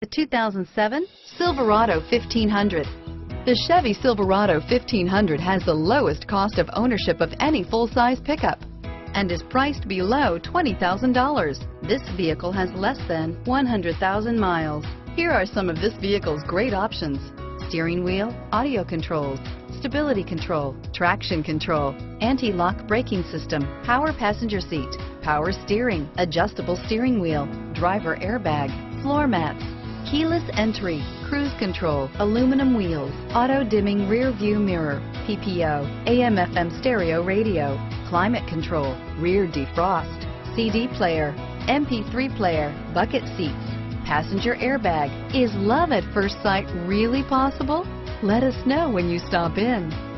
The 2007 Silverado 1500. The Chevy Silverado 1500 has the lowest cost of ownership of any full-size pickup and is priced below $20,000. This vehicle has less than 100,000 miles. Here are some of this vehicle's great options. Steering wheel, audio controls, stability control, traction control, anti-lock braking system, power passenger seat, power steering, adjustable steering wheel, driver airbag, floor mats, keyless entry, cruise control, aluminum wheels, auto dimming rear view mirror, PPO, AM FM stereo radio, climate control, rear defrost, CD player, MP3 player, bucket seats, passenger airbag. Is love at first sight really possible? Let us know when you stop in.